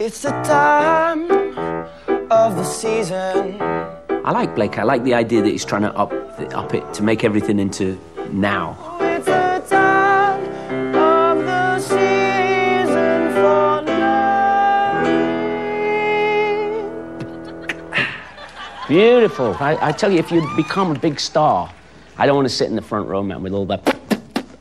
It's the time of the season. I like Blake. I like the idea that he's trying to up up it to make everything into now. It's the time of the season for love. Beautiful. I, I tell you, if you become a big star, I don't want to sit in the front row, man, with all that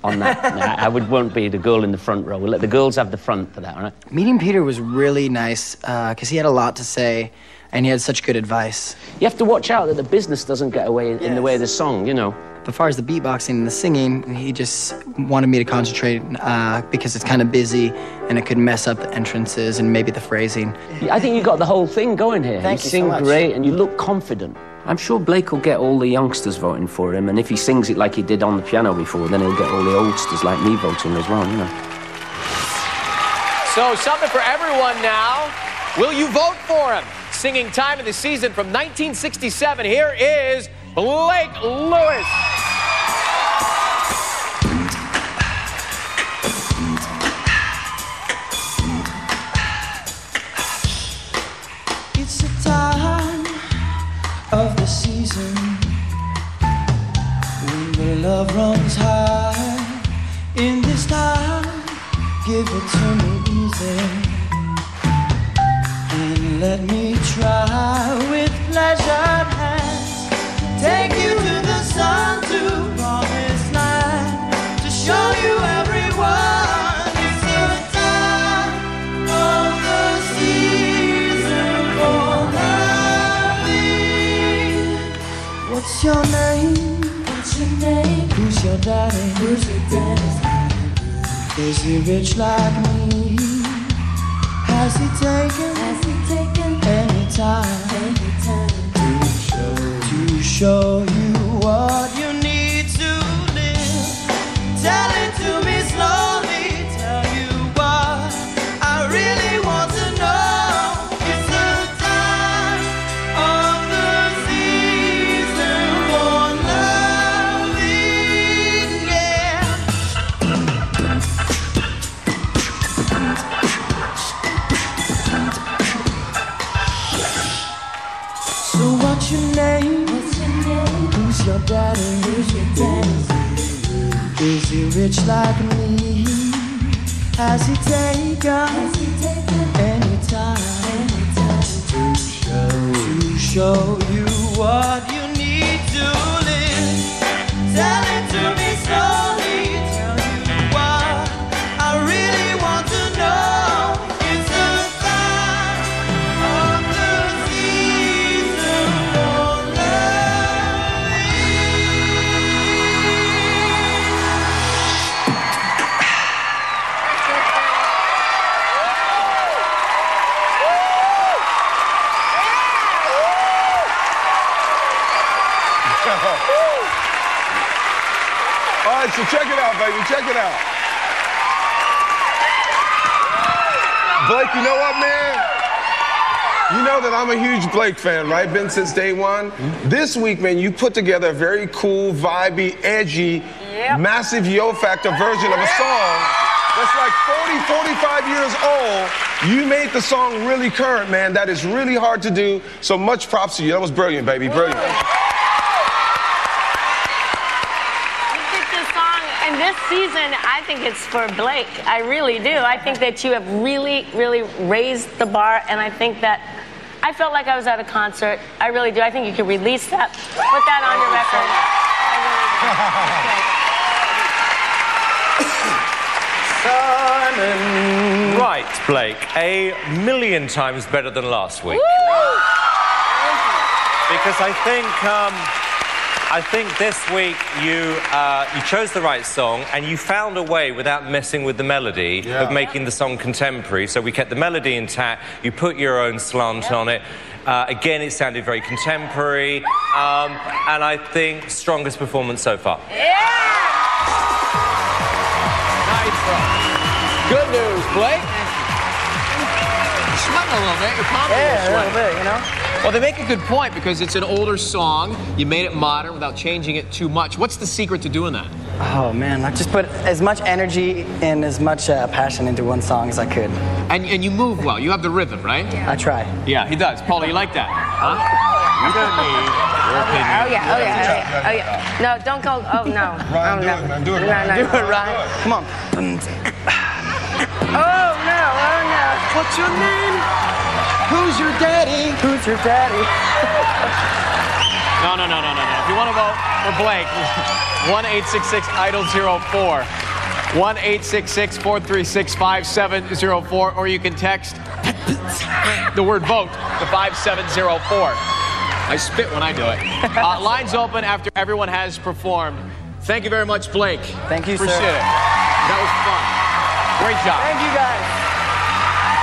on that. No, I would won't be the girl in the front row. We'll let the girls have the front for that, all right? Meeting Peter was really nice because he had a lot to say and he had such good advice. You have to watch out that the business doesn't get away in the way of the song, you know. As far as the beatboxing and the singing, he just wanted me to concentrate uh, because it's kind of busy and it could mess up the entrances and maybe the phrasing. I think you got the whole thing going here. Thank you you so sing much. great and you look confident. I'm sure Blake will get all the youngsters voting for him, and if he sings it like he did on the piano before, then he'll get all the oldsters like me voting as well, you know. So, something for everyone now. Will you vote for him? Singing time of the season from 1967. Here is Blake Lewis. Love runs high. In this time, give it to me easy and let me try with pleasure hands. Take you to the sun to promised land to show you everyone. What's your name? What's? Who's your daddy? Who's your daddy? Is he rich like me? Has he taken? Has he taken any time? Any time to show to show you your daddy? Who's your daddy? Is he rich like me? Has he taken? Any time to show to show you what you need to All right, so check it out, baby. Check it out. Blake, you know what, man? You know that I'm a huge Blake fan, right? Been since day one. This week, man, you put together a very cool, vibey, edgy, massive yo factor version of a song that's like 40, 45 years old. You made the song really current, man. That is really hard to do. So much props to you. That was brilliant, baby. Brilliant. Song, this season, I think it's for Blake. I really do. I think that you have really, really raised the bar, and I think that I felt like I was at a concert. I really do. I think you can release that, put that on your record. Simon. Right, Blake. A million times better than last week. Because I think. Um, I think this week you uh, you chose the right song and you found a way without messing with the melody of making the song contemporary. So we kept the melody intact. You put your own slant on it. Uh, again, it sounded very contemporary, um, and I think strongest performance so far. Yeah. Nice one. Good news, Blake. You're sweating a little bit. Your palms Yeah, are a a little little bit, you know. Well, they make a good point because it's an older song. You made it modern without changing it too much. What's the secret to doing that? Oh man, I just put as much energy and as much uh, passion into one song as I could. And, and you move well. You have the rhythm, right? I try. Yeah, he does. Paula, you like that? Huh? You're gonna need your opinion. Oh yeah, oh yeah, oh yeah, oh yeah. No, don't go. Oh no. Ryan, oh, do no. it, man. Do it, No, Ryan. no, Do no. it, Ryan. Come on. Oh no, oh no. What's your name? Who's your daddy? Who's your daddy? No, no, no, no, no, no. If you want to vote for Blake, 1 866 Idol 04. 1 866 436 5704. Or you can text the word vote to 5704. I spit when I do it. Uh, lines open after everyone has performed. Thank you very much, Blake. Thank you, sir. Appreciate it. That was fun. Great job. Thank you guys.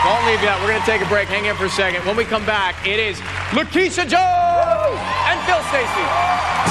Don't leave yet. We're going to take a break. Hang in for a second. When we come back, it is LaKisha Jones and Phil Stacey.